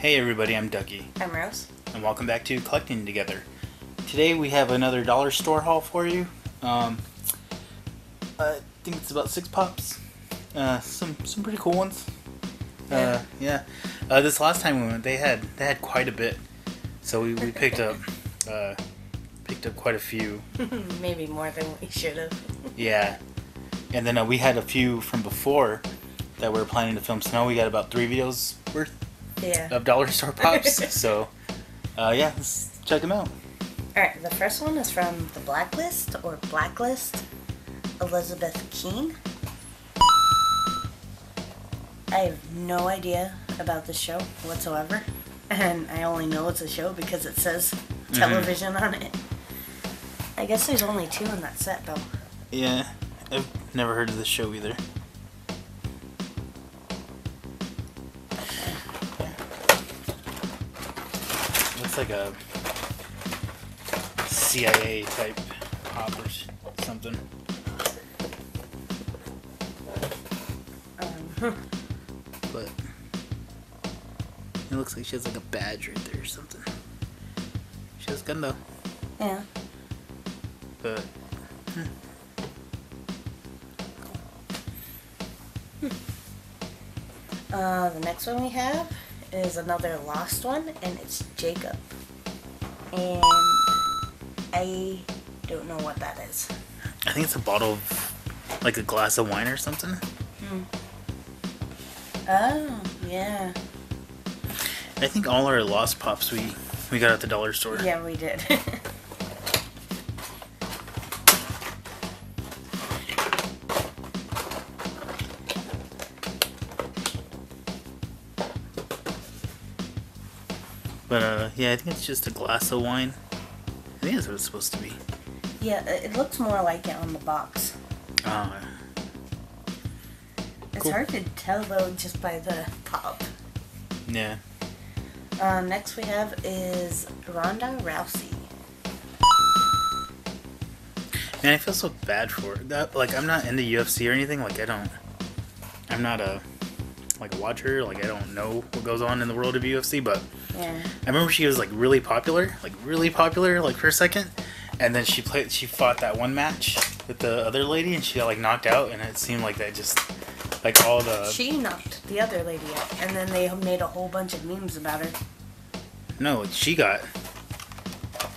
Hey everybody, I'm Dougie, I'm Rose. and welcome back to Collecting Together. Today we have another dollar store haul for you. Um, I think it's about six pops. Uh, some some pretty cool ones. Uh, yeah. Uh, this last time we went, they had they had quite a bit, so we, we picked up uh, picked up quite a few. Maybe more than we should have. Yeah, and then uh, we had a few from before that we were planning to film. So now we got about three videos worth Yeah. of dollar store pops. so, uh, yeah, let's check them out. Alright, the first one is from The Blacklist or Blacklist, Elizabeth Keen. I have no idea about this show whatsoever. And I only know it's a show because it says television on it. I guess there's only two in that set though. Yeah, I've never heard of this show either. Like a CIA type pop or something. Um, But it looks like she has like a badge right there or something. She has a gun though, yeah. but Uh, the next one we have is another lost one, and it's Jacob. And I don't know what that is. I think it's a bottle of like a glass of wine or something. Hmm. Oh, yeah. I think all our lost pops we we got at the dollar store. Yeah, we did. But uh, yeah, I think it's just a glass of wine. I think that's what it's supposed to be. yeah, it it looks more like it on the box. Oh, It's Cool. hard to tell though just by the pop. yeah. Um, next we have is Ronda Rousey. Man, I feel so bad for. That, like, I'm not into UFC or anything. Like, I don't. I'm not a like a watcher. Like, I don't know what goes on in the world of UFC. But Yeah. I remember she was like really popular, like really popular, like for a second, and then she played. She fought that one match with the other lady, and she got like knocked out, and it seemed like that just like all the She knocked the other lady out, and then they made a whole bunch of memes about her. no, she got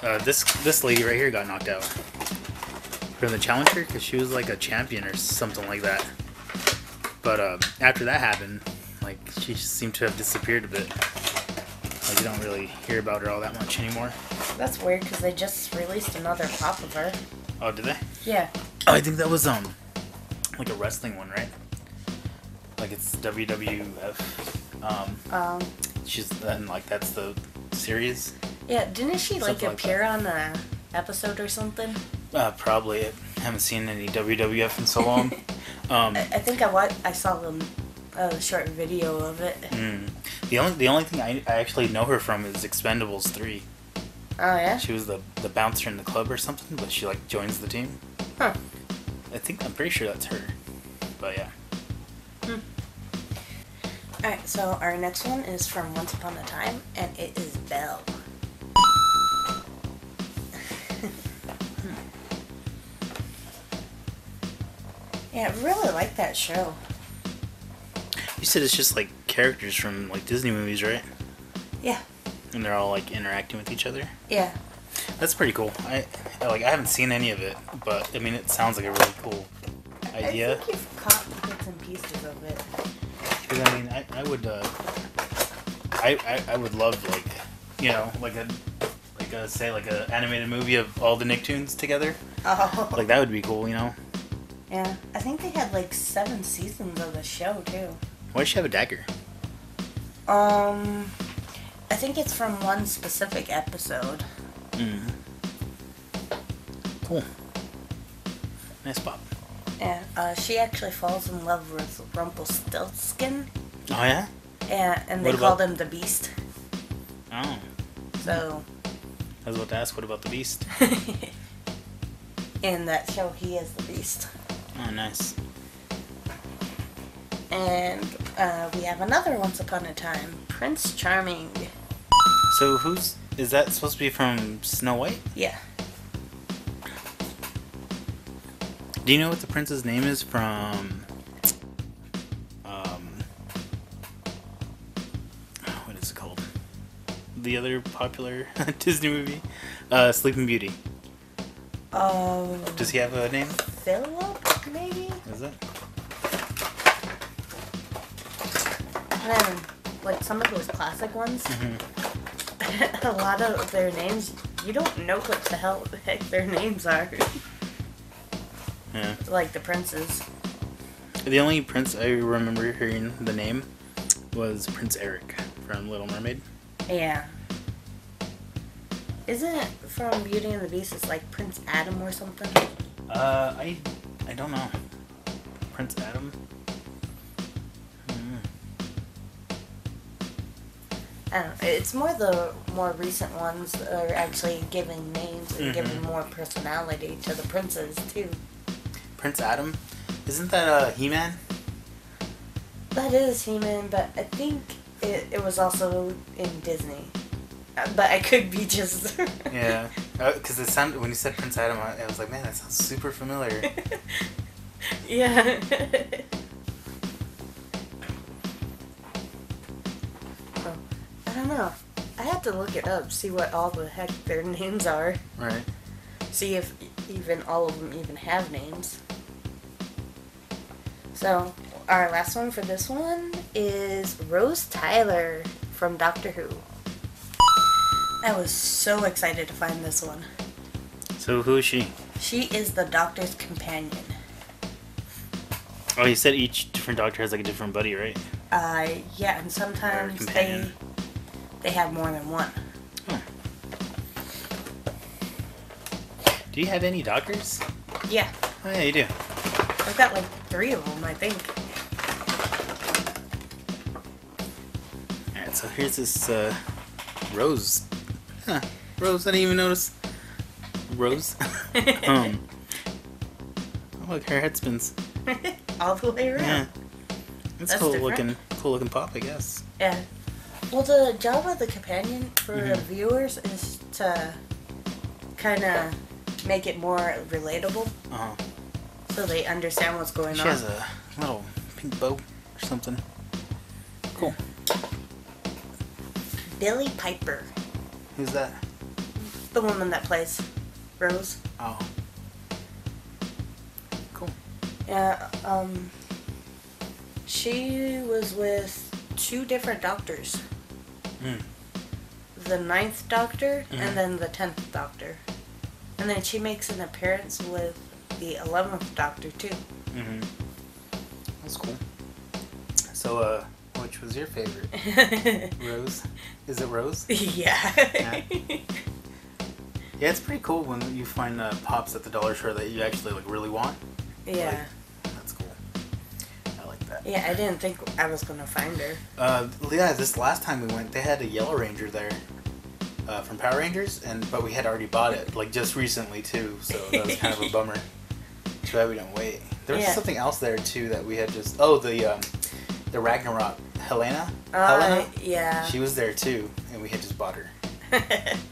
uh, this this lady right here got knocked out from the challenger because she was like a champion or something like that. But uh, after that happened, like she seemed to have disappeared a bit. Like you don't really hear about her all that much anymore. That's weird because they just released another pop of her. Oh, did they? Yeah. Oh, I think that was um like a wrestling one, right? Like it's WWF. Um, Um. she's and like that's the series. Yeah. Didn't she like Something like appear on a episode or something? Uh, probably. I haven't seen any WWF in so long. um, I, I think I wa- I saw them a short video of it. mm, the only the only thing I, I actually know her from is Expendables three. Oh yeah. She was the the bouncer in the club or something, but she like joins the team. Huh. I think I'm pretty sure that's her. But yeah. All right. So our next one is from Once Upon a Time, and it is Belle. yeah, I really like that show. You said it's just like characters from like Disney movies, right? Yeah. And they're all like interacting with each other. Yeah. That's pretty cool. I like I haven't seen any of it, but I mean it sounds like a really cool idea. I think you've caught bits and pieces of it. Because I mean I, I would uh, I, I I would love like you know like a like a say like a animated movie of all the Nicktoons together. Oh. Like that would be cool, you know. Yeah. I think they had like seven seasons of the show too. Why does she have a dagger? Um, I think it's from one specific episode. Mm. Cool. Nice pop. Yeah. Uh, she actually falls in love with Rumpelstiltskin. Oh yeah. Yeah, and they What called about- him the Beast. Oh, So, I was about to ask, what about the Beast? in that show, he is the Beast. Oh, nice. And uh, we have another Once Upon a Time, Prince Charming. So who's is that supposed to be from Snow White? Yeah. Do you know what the prince's name is from? Um, what is it called? The other popular Disney movie, uh, Sleeping Beauty. Um, Does he have a name? Philip, maybe? Is it? And like some of those classic ones, Mm-hmm. a lot of their names, you don't know what the hell the heck their names are. Yeah. like the princes. The only prince I remember hearing the name was Prince Eric from Little Mermaid. Yeah. Isn't it from Beauty and the Beast? It's like Prince Adam or something. Uh, I, I don't know. Prince Adam. I don't know. It's more the more recent ones that are actually giving names and Mhm. giving more personality to the princes too. Prince Adam. Isn't that uh, He-Man? That is He-Man, but I think it, it was also in Disney. Uh, But I could be just. Yeah. Because it sounded when you said Prince Adam, I, I was like, man, that sounds super familiar. yeah. to look it up, see what all the heck their names are, right. see if even all of them even have names. So, our last one for this one is Rose Tyler from Doctor Who. I was so excited to find this one. So who is she? She is the Doctor's companion. Oh, you said each different doctor has like a different buddy, right? Uh, yeah, and sometimes they. They have more than one. Do you have any doctors? Yeah, Oh yeah, you do. I've got like three of them, I think. Alright, so here's this uh, Rose. Huh. Rose, I didn't even notice. Rose. um. Oh, look, her head spins. All the way around. Yeah. That's, That's cool different. looking. Cool looking pop, I guess. Yeah. Well, the job of the companion for Mhm. viewers is to kind of make it more relatable, Uh huh. so they understand what's going She on. has a little pink bow or something. Cool. Billie Piper, Who's that? the woman that plays Rose. Oh. Cool. Yeah. Um. She was with two different doctors. Mm. the ninth doctor Mhm. and then the tenth doctor. And then she makes an appearance with the eleventh doctor too. Mm-hmm. That's cool. So, uh, which was your favorite? Rose? Is it Rose? yeah. Yeah, it's pretty cool when you find uh, pops at the dollar store that you actually like really want. yeah. That's Yeah, I didn't think I was gonna find her. Uh, yeah, this last time we went, they had a Yellow Ranger there uh, from Power Rangers, and but we had already bought it like just recently too, so that was kind of a bummer. Too bad we didn't wait. There was Yeah. something else there too that we had just. Oh, the um, the Ragnarok Helena. Uh, Helena. yeah. She was there too, and we had just bought her,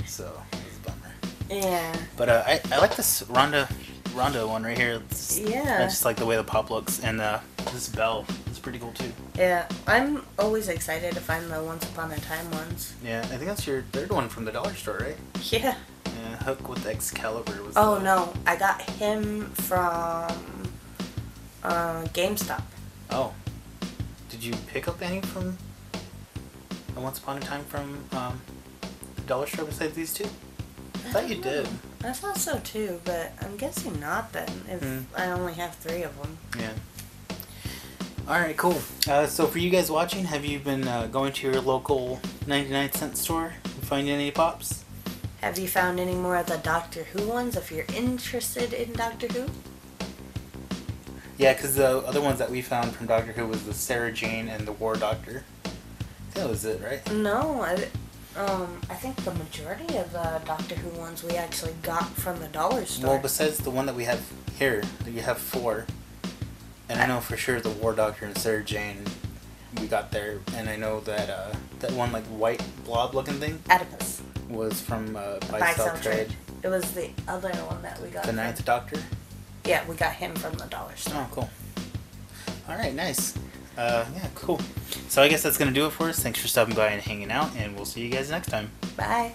so it was a bummer. yeah. But uh, I I like this Ronda Ronda one right here. It's, Yeah. I just like the way the pop looks, and uh, this Belle pretty cool too. Yeah. I'm always excited to find the Once Upon a Time ones. Yeah, I think that's your third one from the dollar store, right? Yeah. Yeah, Hook with Excalibur was. Oh no, I got him from uh, GameStop. Oh, did you pick up any from Once Upon a Time from um, the dollar store besides these two? I thought you did. I thought so too, but I'm guessing not then. If Hmm. I only have three of them. Yeah. All right, cool. Uh, so for you guys watching, have you been uh, going to your local 99 cent store and finding any pops? Have you found any more of the Doctor Who ones? If you're interested in Doctor Who, Yeah, because the other ones that we found from Doctor Who was the Sarah Jane and the War Doctor. That was it, right? no. I, um, I think the majority of the Doctor Who ones we actually got from the dollar store. Well, besides the one that we have here, you have four, and I know for sure the War Doctor and Sarah Jane we got there, and I know that uh, that one like white blob looking thing Adipose. was from uh, Buy, Buy, Sell, sell, trade. It was the other one that we got. The from- Ninth Doctor. Yeah, we got him from the dollar store. Oh, cool. All right, nice. Uh, yeah, cool. So I guess that's gonna do it for us. Thanks for stopping by and hanging out, and we'll see you guys next time. Bye.